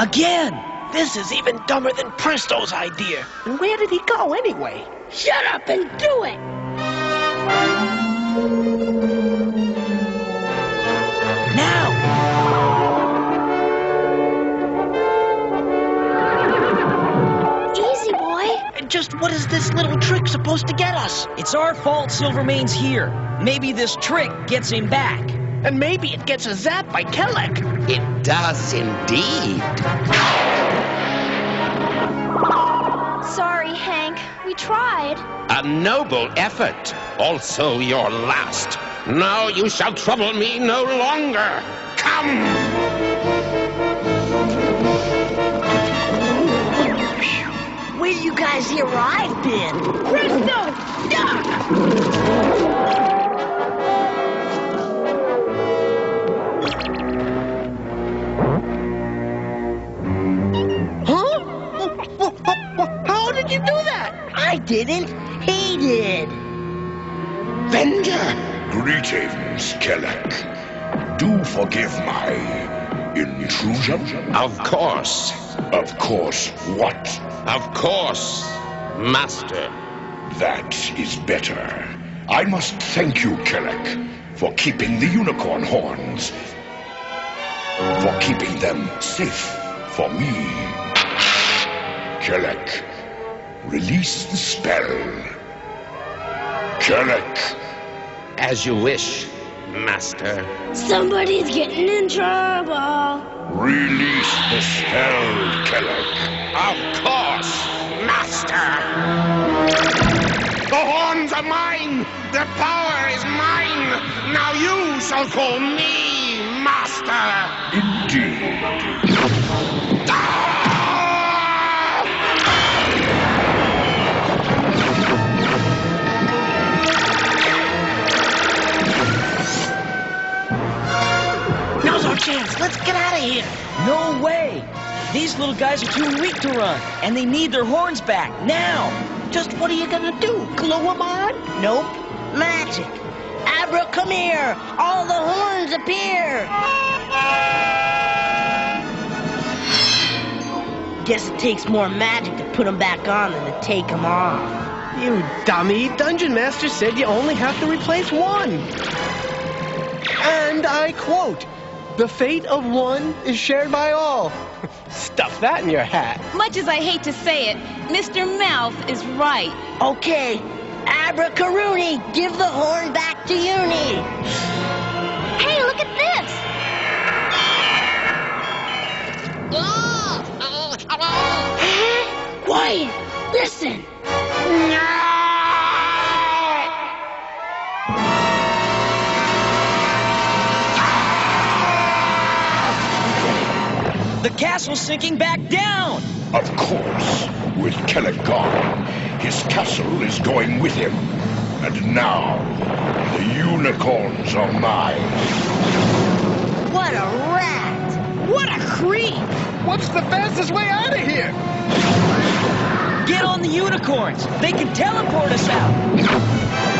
Again! This is even dumber than Presto's idea. And where did he go anyway? Shut up and do it! Now! Easy, boy. And just what is this little trick supposed to get us? It's our fault Silvermane's here. Maybe this trick gets him back. And maybe it gets a zap by Kelek. It does indeed. Sorry, Hank. We tried. A noble effort. Also your last. Now you shall trouble me no longer. Come! Where you guys hear I've been? Presto! You do that? I didn't. He did. Venger! Greetings, Kelek. Do forgive my intrusion? Of course. Of course, what? Of course, Master. That is better. I must thank you, Kelek, for keeping the unicorn horns. For keeping them safe for me. Kelek, release the spell. Kelek, As you wish, Master. Somebody's getting in trouble. release the spell, Kelek. Of course, Master. The horns are mine. The power is mine. Now you shall call me Master. Indeed. Now's our chance. Let's get out of here. No way! These little guys are too weak to run, and they need their horns back now! Just what are you gonna do? Glue them on? Nope. Magic. Abra, come here. All the horns appear. Guess it takes more magic to put them back on than to take them off. You dummy. Dungeon Master said you only have to replace one. And I quote, the fate of one is shared by all. Stuff that in your hat. Much as I hate to say it, Mr. Mouth is right. Okay, Abra Karuni, give the horn back to Uni. Hey, look at this. Quiet. Listen. The castle's sinking back down! Of course, with Kelek gone, his castle is going with him. And now, the unicorns are mine. What a rat. What a creep. What's the fastest way out of here? Get on the unicorns! They can teleport us out!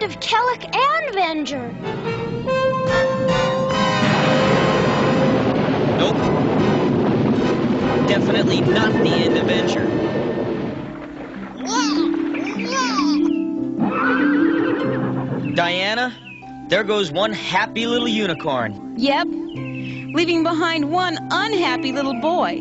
Looks like the end of Kelek and Venger. Nope. Definitely not the end of Venger. Diana, there goes one happy little unicorn. Yep. Leaving behind one unhappy little boy.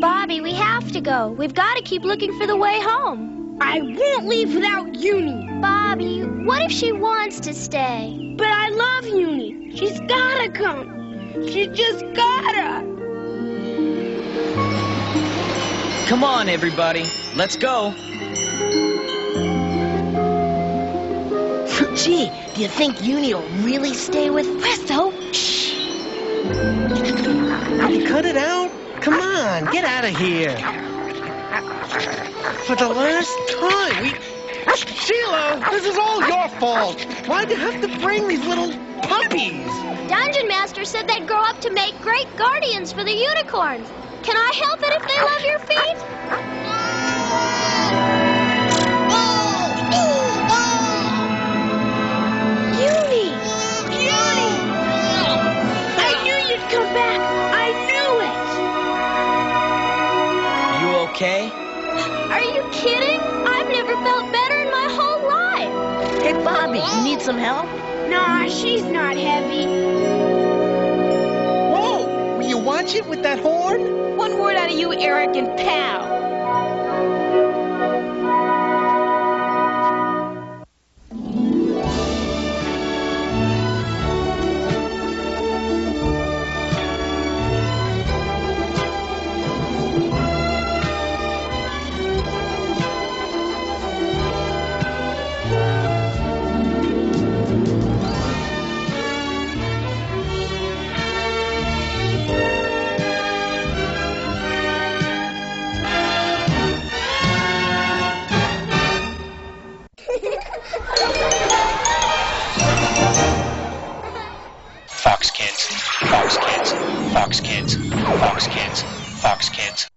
Bobby, we have to go. We've got to keep looking for the way home. I won't leave without Uni. Bobby, what if she wants to stay? But I love Uni. She's gotta come. She just gotta. Come on, everybody. Let's go. Gee, do you think Uni will really stay with Presto? Shh. You cut it out? Come on, get out of here. For the last time, we... Sheila, this is all your fault. Why'd you have to bring these little puppies. Dungeon Master said they'd grow up to make great guardians for the unicorns. Can I help it if they love your feet? Felt better in my whole life. Hey, Bobby, you need some help? Nah, she's not heavy. Whoa! Will you watch it with that horn? One word out of you, Eric, and pow. Fox Kids, Fox Kids, Fox Kids, Fox Kids, Fox Kids.